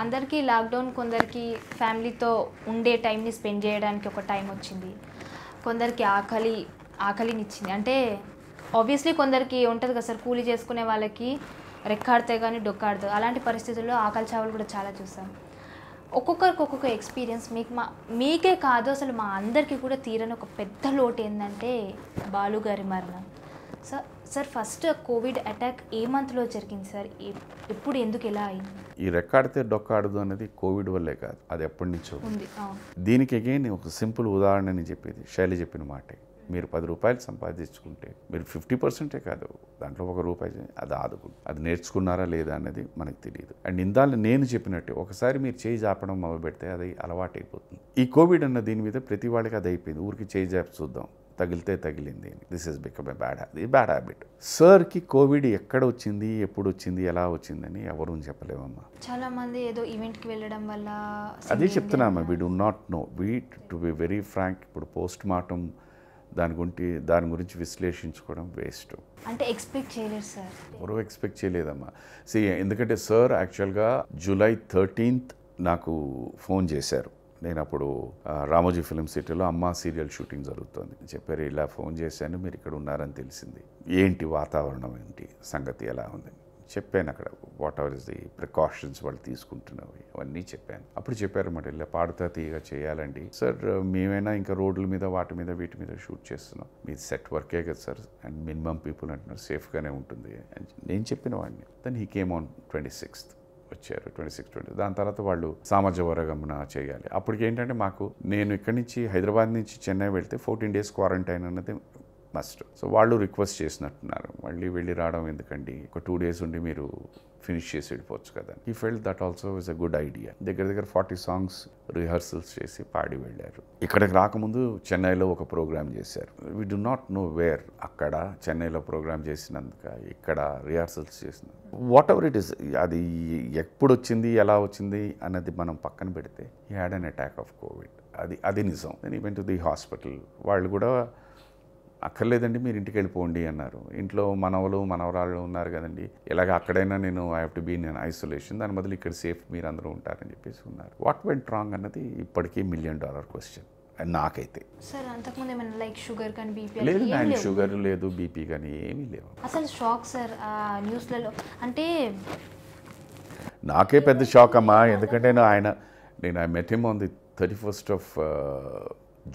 అందరికీ లాక్డౌన్ కొందరికి ఫ్యామిలీతో ఉండే టైంని స్పెండ్ చేయడానికి ఒక టైం వచ్చింది. కొందరికి ఆకలి ఆకలినిచ్చింది. అంటే ఆబ్వియస్లీ కొందరికి ఉంటుంది కదా సార్ కూలీ చేసుకునే వాళ్ళకి రెక్కాడితే కానీ డొక్కాడదు అలాంటి పరిస్థితుల్లో ఆకలి చావులు కూడా చాలా చూసాం. ఒక్కొక్కరికి ఒక్కొక్క ఎక్స్పీరియన్స్ మీకు మా మీకే కాదు అసలు మా అందరికీ కూడా తీరని ఒక పెద్ద లోటు ఏంటంటే బాలుగారి మరణం. So sir first Covid attack ఏ మంత్లో జరిగింది సార్? ఎప్- ఎప్పుడు ఎందుకు ఎలా అయింది? ఈ రెక్కాడితే డొక్కాడదు అనేది కోవిడ్ వల్లే కాదు. అది ఎప్పటి నుంచో ఉంది. దీనికి అగైన్ ఒక సింపుల్ ఉదాహరణ అని చెప్పేది. శైలి చెప్పిన మాటే. మీరు పది రూపాయలు సంపాదించుకుంటే మీరు ఫిఫ్టీ పర్సెంటే కాదు. దాంట్లో ఒక రూపాయి అది ఆదుకుంటు అది నేర్చుకున్నారా లేదా అనేది మనకు తెలియదు. అండ్ ఇందాలు నేను చెప్పినట్టు ఒకసారి మీరు చేయి జాపడం మొదలు పెడితే అది అలవాటు అయిపోతుంది ఈ కోవిడ్ అన్న దీని మీద ప్రతి వాళ్ళకి అది అయిపోయింది. ఊరికి చేయి జాపి చూద్దాం. తగిలితే తగిలింది. This is become a bad habit bad habit సార్కి కోవిడ్ ఎక్కడ వచ్చింది ఎప్పుడు వచ్చింది ఎలా వచ్చిందని ఎవరు చెప్పలేమమ్మా చాలా మంది ఏదో ఈవెంట్కి వెళ్ళడం వల్ల అదే చెప్తున్నామా we do not know we to be very frank ఇప్పుడు పోస్ట్ మార్టం దాని గురించి దాని గురించి విశ్లేషించుకోవడం వేస్ట్ అంటే ఎక్స్పెక్ట్ చేయలేరు సార్ ఎవరో ఎక్స్పెక్ట్ చేయలేదమ్మా. సి ఎందుకంటే సార్ యాక్చువల్గా జూలై థర్టీన్త్ నాకు ఫోన్ చేశారు. నేను అప్పుడు రామోజీ ఫిలిం సిటీలో అమ్మ సీరియల్ షూటింగ్ జరుగుతుంది. చెప్పారు ఇలా ఫోన్ చేశాను మీరు ఇక్కడ ఉన్నారని తెలిసింది. ఏంటి వాతావరణం ఏంటి? సంగతి ఎలా ఉంది? చెప్పాను అక్కడ whatever is the precautions వాళ్ళు తీసుకుంటున్నవి? అవన్నీ చెప్పాను. అప్పుడు చెప్పారు మాట ఇలా పాడుతా తీయగా చేయాలండి. సార్ మేమైనా ఇంకా రోడ్ల మీద వాటి మీద వీటి మీద షూట్ చేస్తున్నాం. మీ సెట్ వర్కే కదా సార్ అండ్ మినిమం పీపుల్ అంటున్నారు సేఫ్గానే ఉంటుంది అని. నేను చెప్పిన వాడిని. Then he came on twenty sixth వచ్చారు ట్వంటీ సిక్స్ ట్వంటీ దాని తర్వాత వాళ్ళు సామాజిక వర్గమున చేయాలి. అప్పటికి ఏంటంటే మాకు నేను ఇక్కడి నుంచి హైదరాబాద్ నుంచి చెన్నై వెళ్తే ఫోర్టీన్ డేస్ క్వారంటైన్ అన్నది మస్ట్ సో వాళ్ళు రిక్వెస్ట్ చేసినట్టున్నారు. మళ్ళీ వెళ్ళి రావడం ఎందుకండి? ఒక టూ డేస్ ఉండి మీరు ఫినిష్ చేసి వెళ్ళిపోవచ్చు కదా. I felt that also is a good idea దగ్గర దగ్గర ఫార్టీ సాంగ్స్ రిహర్సల్స్ చేసి పాడి వెళ్ళారు. ఇక్కడికి రాకముందు చెన్నైలో ఒక ప్రోగ్రామ్ చేశారు. We do not know where అక్కడ చెన్నైలో ప్రోగ్రామ్ చేసినందుక ఇక్కడ రిహార్సల్స్ చేసిన వాట్ ఎవర్ ఇట్ ఇస్ అది ఎప్పుడు వచ్చింది ఎలా వచ్చింది అన్నది మనం పక్కన పెడితే I had an attack of Covid అది అది నిజం. నేను ఈవెన్ టు ది హాస్పిటల్ వాళ్ళు కూడా అక్కర్లేదండి మీరు ఇంటికి వెళ్ళిపోండి అన్నారు. ఇంట్లో మనవలు మనవరాళ్ళు ఉన్నారు కదండి. ఇలాగ అక్కడైనా నేను ఐ హావ్ టు బీ నేను ఐసోలేషన్ దాని బదులు ఇక్కడ సేఫ్ మీరు అందరూ ఉంటారని చెప్పేసి ఉన్నారు. వాట్ వెంట్ రాంగ్ అన్నది ఇప్పటికీ మిలియన్ డాలర్ క్వశ్చన్ నాకైతే. సార్ అంతకుముందు ఏమైనా లైక్ షుగర్ కానీ బీపీ లేదు లేవు? షుగర్ లేదు బీపీ కానీ ఏమీ లేవు. అసలు షాక్ సార్ న్యూస్లలో అంటే నాకే పెద్ద షాక్ అమ్మా. ఎందుకంటే ఆయన నేను I met him on the thirty first of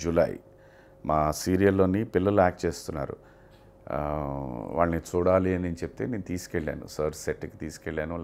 July మా సీరియల్లోని పిల్లలు యాక్ట్ చేస్తున్నారు. వాళ్ళని చూడాలి అని చెప్తే నేను తీసుకెళ్ళాను. సార్ సెట్కి తీసుకెళ్ళాను.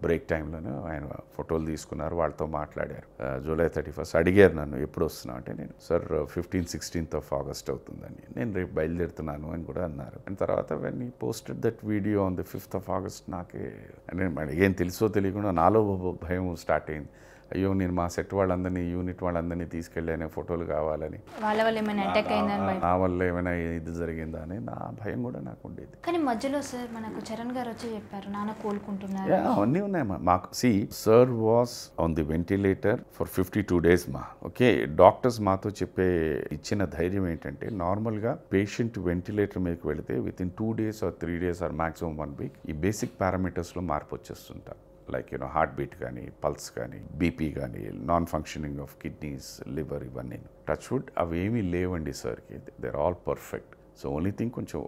బ్రేక్ టైంలోనే ఆయన ఫోటోలు తీసుకున్నారు. వాళ్ళతో మాట్లాడారు. జూలై థర్టీ ఫస్ట్ అడిగారు నన్ను ఎప్పుడు వస్తున్నావు? అంటే నేను sir fifteen sixteenth of August అవుతుందని. నేను రేపు బయలుదేరుతున్నాను అని కూడా అన్నారు. అండ్ తర్వాత when I posted that video on the fifth of August నాకే అంటే ఏం తెలుసో తెలియకుండా నాలో భయం స్టార్ట్ అయింది. అయ్యో నేను మా సెట్ వాళ్ళందరినీ యూనిట్ వాళ్ళందరినీ తీసుకెళ్ళాను ఫోటోలు కావాలని. వాళ్ళ వల్ల ఏమైనా అటాక్ అయిందని భయం నా వల్ల ఏమైనా ఇది జరిగిందా అని నా భయం కూడా నాకు ఉండేది. కానీ మధ్యలో సార్ మనకు చరణ్ గారు వచ్చి చెప్పారు నాన్న కోలుకుంటున్నారు. అవన్నీ ఉన్నాయి మా మాకు. See sir was on the ventilator for fifty two days మా. ఓకే డాక్టర్స్ మాతో చెప్పే ఇచ్చిన ధైర్యం ఏంటంటే నార్మల్గా పేషెంట్ వెంటిలేటర్ మీదకి వెళితే within two days or three days or maximum one week ఈ బేసిక్ పారామీటర్స్లో మార్పు వచ్చేస్తుంటారు లైక్ యూనో హార్ట్ బీట్ కానీ పల్స్ కానీ బీపీ కానీ non functioning of kidneys liver ఇవన్నీ. టచ్ వుడ్ అవి ఏమీ లేవండి సార్కి there all perfect. So only thing కొంచెం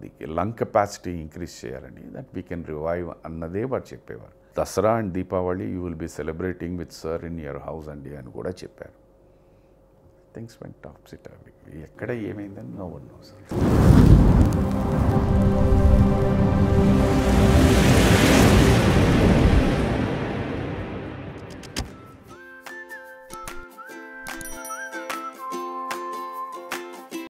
ది లంగ్ కెపాసిటీ ఇంక్రీజ్ చేయాలండి. దట్ వీ కెన్ రివైవ్ అన్నదే వారు చెప్పేవారు. Dussehra and Deepavali you will be celebrating with sir in your house అండి అని కూడా చెప్పారు. థింగ్స్ వెంట్ టాప్ సిట్ అవి ఎక్కడ ఏమైందని నో వన్ నో సార్